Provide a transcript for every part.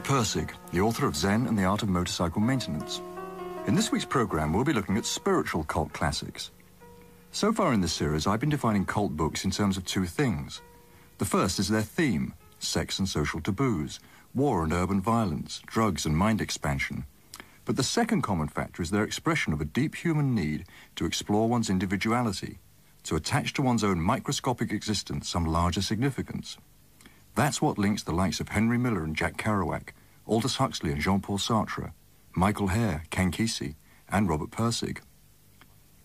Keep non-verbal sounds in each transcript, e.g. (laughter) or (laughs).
Pirsig, the author of Zen and the Art of Motorcycle Maintenance. In this week's program, we'll be looking at spiritual cult classics. So far in this series, I've been defining cult books in terms of two things. The first is their theme, sex and social taboos, war and urban violence, drugs and mind expansion. But the second common factor is their expression of a deep human need to explore one's individuality, to attach to one's own microscopic existence some larger significance. That's what links the likes of Henry Miller and Jack Kerouac, Aldous Huxley and Jean-Paul Sartre, Michael Herr, Ken Kesey, and Robert Pirsig.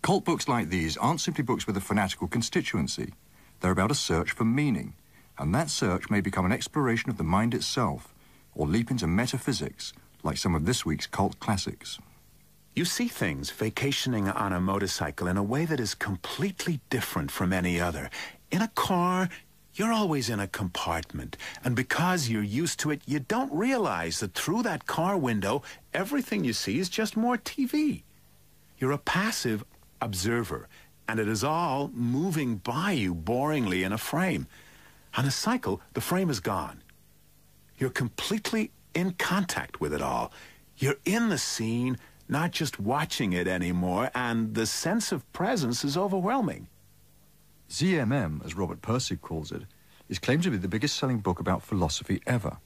Cult books like these aren't simply books with a fanatical constituency. They're about a search for meaning, and that search may become an exploration of the mind itself, or leap into metaphysics, like some of this week's cult classics. You see things vacationing on a motorcycle in a way that is completely different from any other. In a car, you're always in a compartment, and because you're used to it, you don't realize that through that car window, everything you see is just more TV. You're a passive observer, and it is all moving by you boringly in a frame. On a cycle, the frame is gone. You're completely in contact with it all. You're in the scene, not just watching it anymore, and the sense of presence is overwhelming. ZMM, as Robert Pirsig calls it, is claimed to be the biggest selling book about philosophy ever.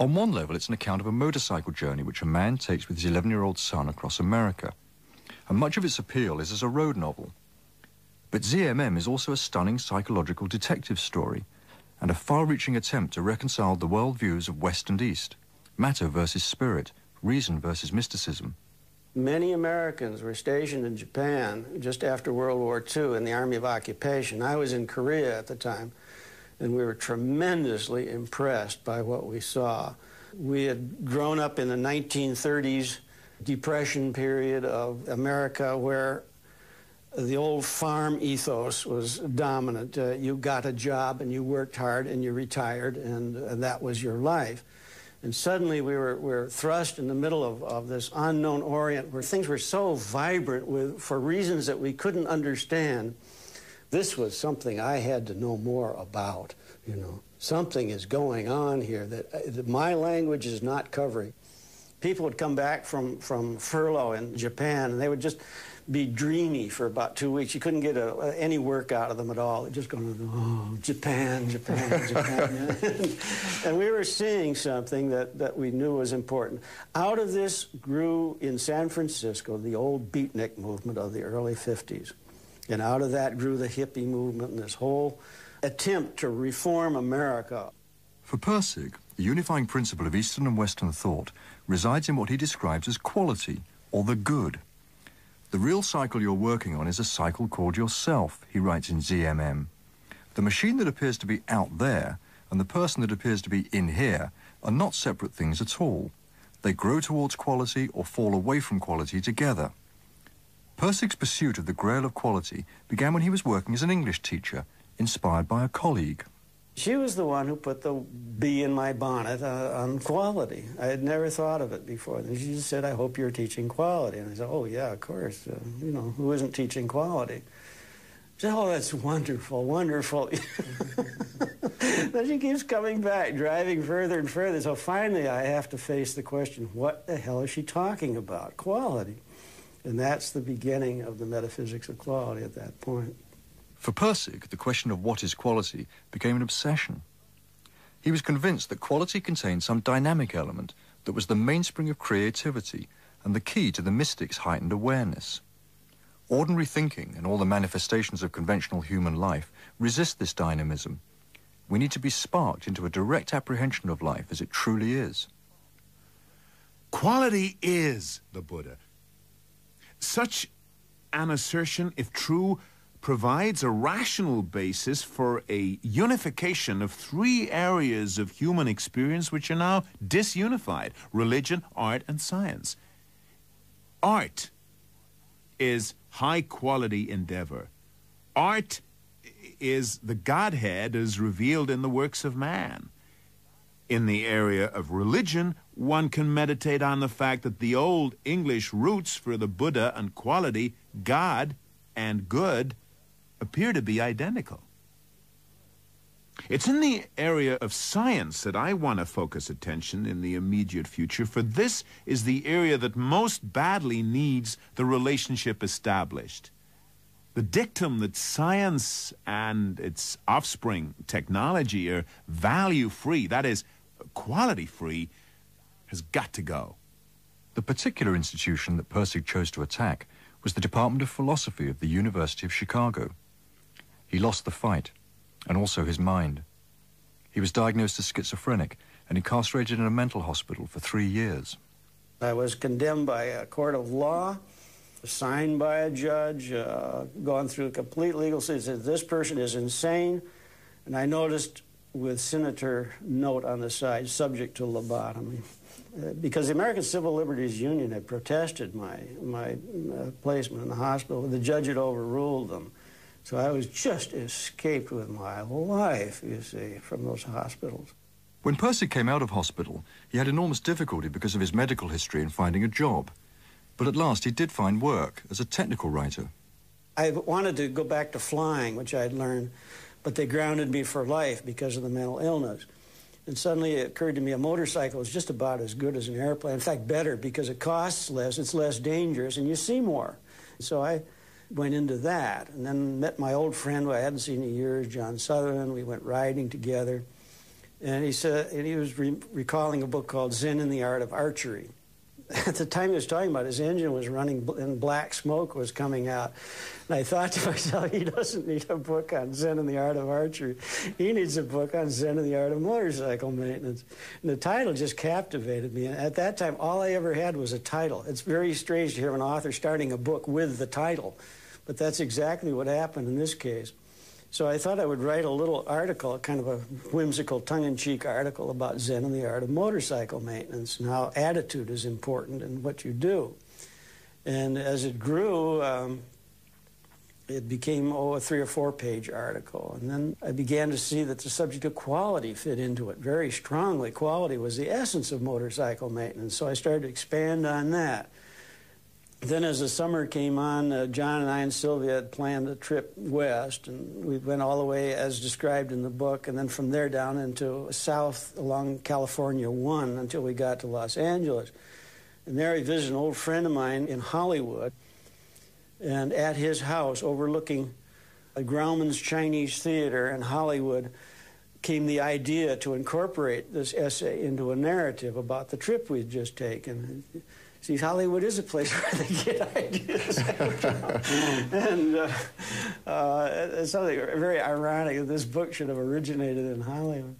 On one level, it's an account of a motorcycle journey which a man takes with his 11-year-old son across America. And much of its appeal is as a road novel. But ZMM is also a stunning psychological detective story and a far-reaching attempt to reconcile the worldviews of West and East, matter versus spirit, reason versus mysticism. Many Americans were stationed in Japan just after World War II in the Army of Occupation. I was in Korea at the time, and we were tremendously impressed by what we saw. We had grown up in the 1930s depression period of America where the old farm ethos was dominant. Uh, you got a job and you worked hard and you retired, and uh, that was your life. And suddenly we were, we were thrust in the middle of, of this unknown Orient where things were so vibrant with, for reasons that we couldn't understand. This was something I had to know more about, you know. Something is going on here that, uh, that my language is not covering. People would come back from, from furlough in Japan and they would just be dreamy for about two weeks. You couldn't get a, any work out of them at all. Just going, oh, Japan, Japan, (laughs) Japan. (laughs) and we were seeing something that, that we knew was important. Out of this grew in San Francisco the old beatnik movement of the early 50s. And out of that grew the hippie movement and this whole attempt to reform America. For Pirsig, the unifying principle of Eastern and Western thought resides in what he describes as quality, or the good. The real cycle you're working on is a cycle called yourself, he writes in ZMM. The machine that appears to be out there and the person that appears to be in here are not separate things at all. They grow towards quality or fall away from quality together. Pirsig's pursuit of the grail of quality began when he was working as an English teacher, inspired by a colleague. She was the one who put the bee in my bonnet uh, on quality. I had never thought of it before. And she just said, I hope you're teaching quality. And I said, oh, yeah, of course. Uh, you know, who isn't teaching quality? She said, oh, that's wonderful, wonderful. (laughs) then she keeps coming back, driving further and further. So finally, I have to face the question, what the hell is she talking about? Quality. And that's the beginning of the metaphysics of quality at that point. For Pirsig, the question of what is quality became an obsession. He was convinced that quality contained some dynamic element that was the mainspring of creativity and the key to the mystic's heightened awareness. Ordinary thinking and all the manifestations of conventional human life resist this dynamism. We need to be sparked into a direct apprehension of life as it truly is. Quality is the Buddha. Such an assertion, if true, provides a rational basis for a unification of three areas of human experience which are now disunified religion, art, and science. Art is high quality endeavor. Art is the Godhead as revealed in the works of man. In the area of religion, one can meditate on the fact that the old English roots for the Buddha and quality, God and good, appear to be identical. It's in the area of science that I want to focus attention in the immediate future, for this is the area that most badly needs the relationship established. The dictum that science and its offspring, technology, are value free, that is, quality free, has got to go. The particular institution that Pirsig chose to attack was the Department of Philosophy of the University of Chicago. He lost the fight, and also his mind. He was diagnosed as schizophrenic and incarcerated in a mental hospital for three years. I was condemned by a court of law, signed by a judge, uh, gone through a complete legal system. This person is insane. And I noticed with senator note on the side, subject to lobotomy. Uh, because the American Civil Liberties Union had protested my, my uh, placement in the hospital. The judge had overruled them. So I was just escaped with my life, you see, from those hospitals. When Pirsig came out of hospital, he had enormous difficulty because of his medical history in finding a job. But at last he did find work as a technical writer. I wanted to go back to flying, which I'd learned, but they grounded me for life because of the mental illness. And suddenly it occurred to me a motorcycle is just about as good as an airplane. In fact, better because it costs less, it's less dangerous, and you see more. So I went into that and then met my old friend who I hadn't seen in years, John Sutherland. We went riding together. And he said, and he was re recalling a book called Zen and the Art of Archery. (laughs) at the time he was talking about, his engine was running and black smoke was coming out. And I thought to (laughs) myself, he doesn't need a book on Zen and the art of archery. He needs a book on Zen and the art of motorcycle maintenance. And the title just captivated me. And at that time, all I ever had was a title. It's very strange to hear an author starting a book with the title, but that's exactly what happened in this case. So I thought I would write a little article, kind of a whimsical, tongue-in-cheek article about Zen and the art of motorcycle maintenance and how attitude is important in what you do. And as it grew, um, it became oh, a three or four page article. And then I began to see that the subject of quality fit into it very strongly. Quality was the essence of motorcycle maintenance. So I started to expand on that. Then, as the summer came on, uh, John and I and Sylvia had planned a trip west, and we went all the way as described in the book, and then from there down into south along California 1 until we got to Los Angeles. And there I visited an old friend of mine in Hollywood, and at his house overlooking a Grauman's Chinese Theater in Hollywood came the idea to incorporate this essay into a narrative about the trip we'd just taken. See, Hollywood is a place where they get ideas. (laughs) and uh, uh, it's something very ironic that this book should have originated in Hollywood.